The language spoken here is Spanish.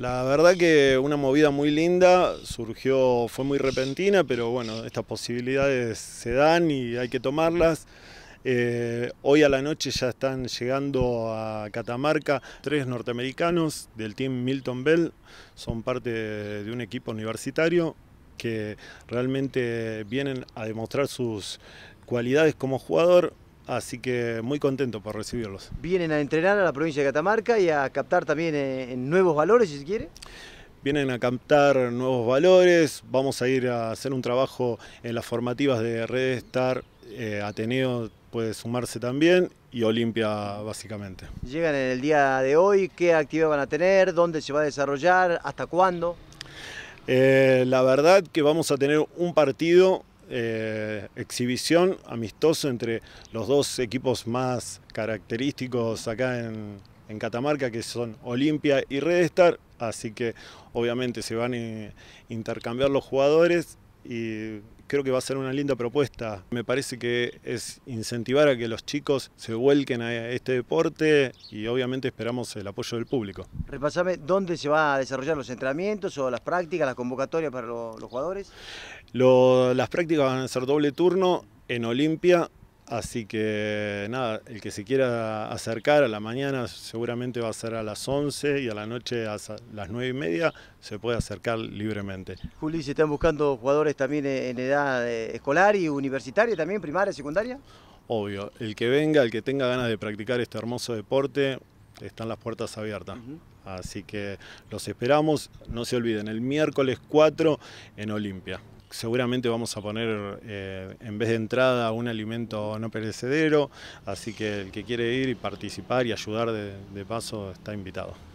La verdad que una movida muy linda, surgió, fue muy repentina, pero bueno, estas posibilidades se dan y hay que tomarlas. Eh, hoy a la noche ya están llegando a Catamarca tres norteamericanos del team Milton Bell, son parte de un equipo universitario que realmente vienen a demostrar sus cualidades como jugador, así que muy contento por recibirlos. Vienen a entrenar a la provincia de Catamarca y a captar también eh, nuevos valores, si se quiere. Vienen a captar nuevos valores, vamos a ir a hacer un trabajo en las formativas de Red Star, eh, Ateneo puede sumarse también y Olimpia básicamente. Llegan en el día de hoy, ¿qué actividad van a tener? ¿Dónde se va a desarrollar? ¿Hasta cuándo? Eh, la verdad que vamos a tener un partido eh, exhibición amistoso entre los dos equipos más característicos acá en, en Catamarca, que son Olimpia y Red Star, así que obviamente se van a intercambiar los jugadores y creo que va a ser una linda propuesta. Me parece que es incentivar a que los chicos se vuelquen a este deporte y obviamente esperamos el apoyo del público. Repasame, ¿dónde se va a desarrollar los entrenamientos o las prácticas, las convocatorias para los, jugadores? las prácticas van a ser doble turno en Olimpia Así que nada, el que se quiera acercar a la mañana seguramente va a ser a las 11 y a la noche a las 9 y media se puede acercar libremente. Juli, ¿se están buscando jugadores también en edad eh, escolar y universitaria también, primaria, secundaria? Obvio, el que venga, el que tenga ganas de practicar este hermoso deporte, están las puertas abiertas. Así que los esperamos, no se olviden, el miércoles 4 en Olimpia seguramente vamos a poner eh, en vez de entrada un alimento no perecedero, así que el que quiere ir y participar y ayudar de paso está invitado.